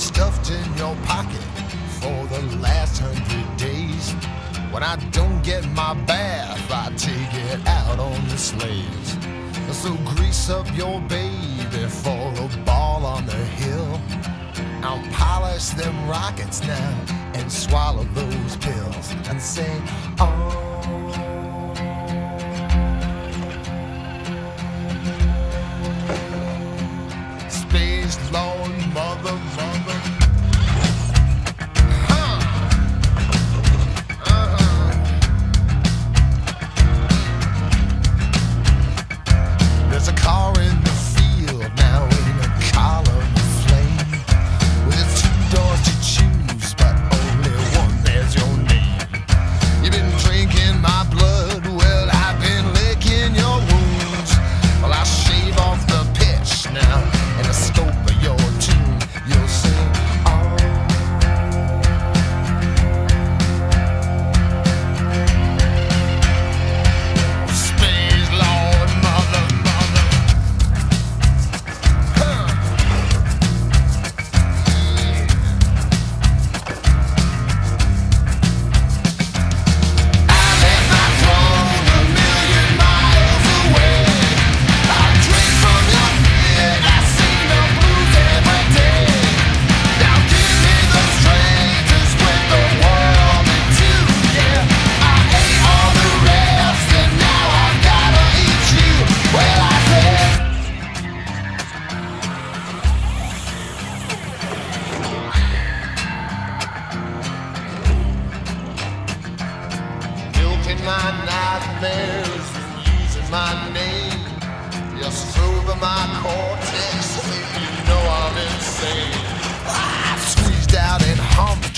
stuffed in your pocket for the last hundred days. When I don't get my bath, I take it out on the slaves. So grease up your baby for the ball on the hill. I'll polish them rockets now and swallow those pills and say, oh. My name. You're stroking my cortex, you know I'm insane. I squeezed out and hum dry, I'm drowning